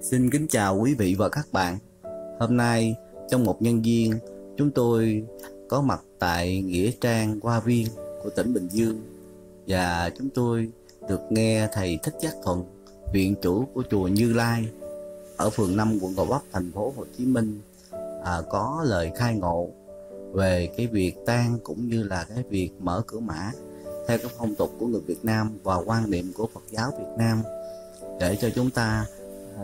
Xin kính chào quý vị và các bạn. Hôm nay trong một nhân viên chúng tôi có mặt tại nghĩa trang Hoa Viên của tỉnh Bình Dương và chúng tôi được nghe thầy Thích Giác Thuận, viện chủ của chùa Như Lai ở phường 5 quận Gò Vấp thành phố Hồ Chí Minh à, có lời khai ngộ về cái việc tang cũng như là cái việc mở cửa mã theo cái phong tục của người Việt Nam và quan niệm của Phật giáo Việt Nam để cho chúng ta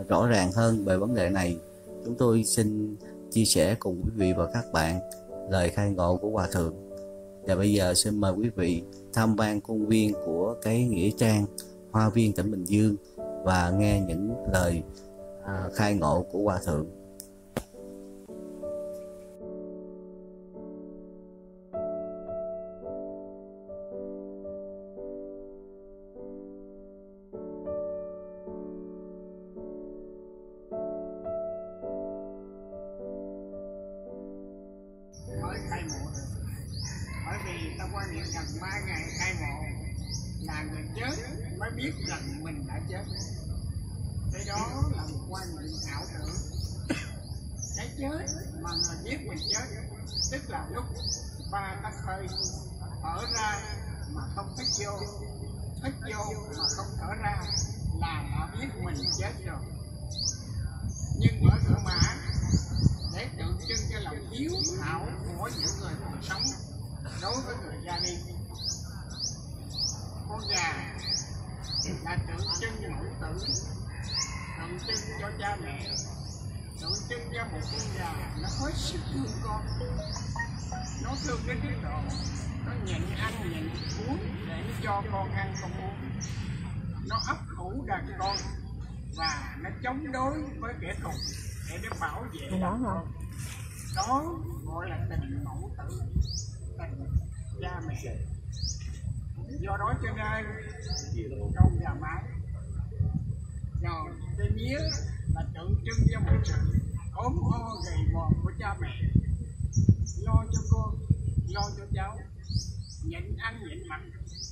rõ ràng hơn về vấn đề này, chúng tôi xin chia sẻ cùng quý vị và các bạn lời khai ngộ của hòa thượng. Và bây giờ xin mời quý vị tham quan công viên của cái nghĩa trang hoa viên tỉnh bình dương và nghe những lời à, khai ngộ của hòa thượng. Gần ba ngày khai mộ là người chết mới biết rằng mình đã chết. Cái đó là một quan niệm ảo tưởng. Cái chết mà người biết mình chết, tức là lúc ba tắc hơi thở ra mà không thích vô thích vô mà không thở ra là đã biết mình chết rồi. Nhưng mở cửa mã để tượng trưng cho lòng hiếu thảo của những người còn sống đối với người ra đi con gà là tượng trưng mẫu tử tượng trưng cho cha mẹ tượng trưng cho một con gà nó hết sức thương con nó thương đến cái độ nó nhịn ăn nhịn uống để nó cho con ăn con uống nó ấp ủ đàn con và nó chống đối với kẻ thù để nó bảo vệ đó hả? Đó gọi là tình mẫu tử tình cha mẹ do đó cho nên câu gà mái rồi cây mía là tượng trưng cho một sự ốm o gầy mòn của cha mẹ. Lo cho con, lo cho cháu. Nhịn ăn nhịn mặc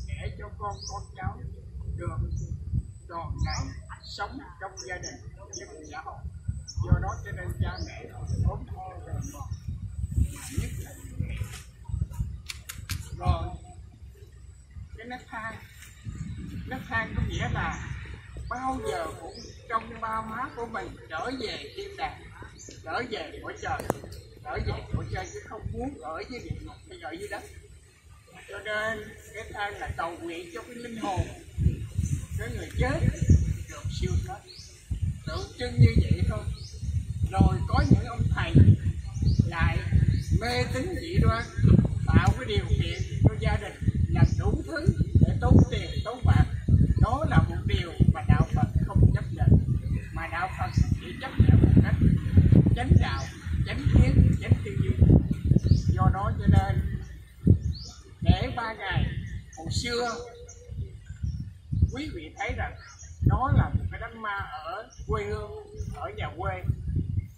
để cho con con cháu được tròn đầy sống trong gia đình với xã hội. Do đó cho nên cha mẹ ốm o gầy mòn. Mà nhất là rồi, cái nấc thang. Nấc thang có nghĩa là bao giờ cũng trong ba má của mình trở về thiên đàng trở về cõi trời, trở về cõi trời chứ không muốn ở dưới địa ngục hay ở dưới đất. Cho nên cái thang là cầu nguyện cho cái linh hồn, cái người chết được siêu thoát. Tượng trưng như vậy thôi. Rồi có những ông thầy lại mê tín dị đoan, tạo cái điều kiện cho gia đình làm đủ thứ để tốn tiền, tốn bạc đó là một điều mà đạo Phật không chấp nhận mà đạo Phật chỉ chấp nhận một cách chánh đạo chánh kiến chánh tư duy do đó cho nên, để ba ngày, hồi xưa, quý vị thấy rằng nó là một cái đám ma ở quê hương, ở nhà quê.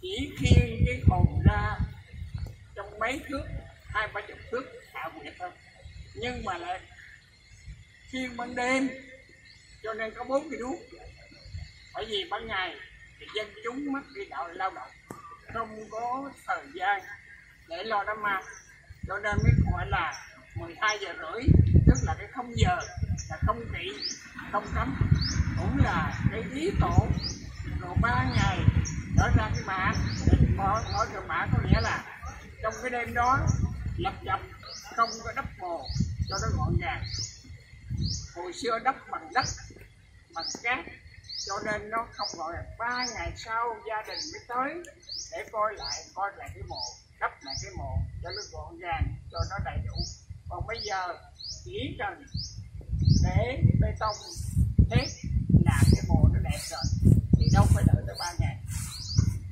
Chỉ khiêng cái hồn ra, trong mấy thước, hai ba chục thước, hạ quyệt thôi. Nhưng mà lại khiêng ban đêm, cho nên có bốn cái đuốc. Bởi vì ban ngày, thì dân chúng mất đi đạo lao động không có thời gian để lo đám ma. Cho nên mới gọi là 12 giờ rưỡi, tức là cái không giờ là không kỵ không cấm. Cũng là cái ý tổ rồi ba ngày mở ra cái mã. Mở mở cái mã có nghĩa là trong cái đêm đó lập dập, không có đắp bồ cho nó gọn gàng hồi xưa đắp bằng đất, bằng cát, cho nên nó không gọi là ba ngày sau gia đình mới tới để coi lại coi lại cái mộ đắp lại cái mộ cho nó gọn gàng cho nó đầy đủ. Còn bây giờ chỉ cần để bê tông hết, làm cái mộ nó đẹp rồi thì đâu phải đợi tới ba ngày.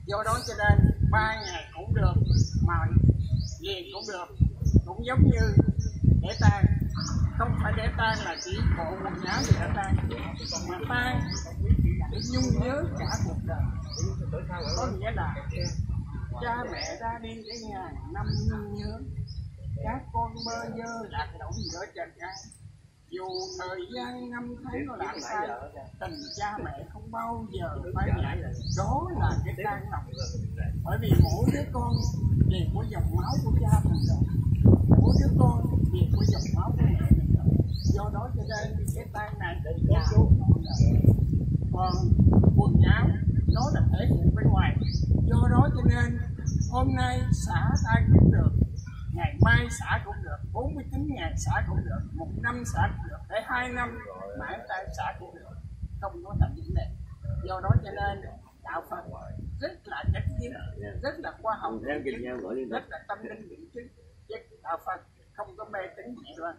Do đó cho nên ba ngày cũng được mà liền cũng được. Cũng giống như để tan, không phải để tan là chỉ bộ quần áo thì để tan, mà tang nhung nhớ cả cuộc đời. Có nghĩa là cha mẹ ra đi để ngàn năm nhung nhớ. Các con bơ vơ lạc lõng giữa trần gian. Dù thời gian năm tháng nó lãng sai tình cha mẹ không bao giờ phai nhạt. Đó là cái tan lòng bởi vì mỗi đứa con đều có dòng máu của cha mình rồi. Mỗi đứa con đều có dòng máu của mẹ mình rồi. Do đó cho nên cái tan này là số còn quần áo nó là thể hiện bên ngoài. Do đó cho nên hôm nay xả tay cũng được ngày mai xả cũng được 49 ngày xả cũng được một năm xả cũng được để hai năm mãi tay xả cũng được. Không có thành vấn đề do đó cho nên đạo Phật rất là chánh kiến rất là khoa học rất là tâm linh biện chứng đạo Phật không có mê tín dị đoan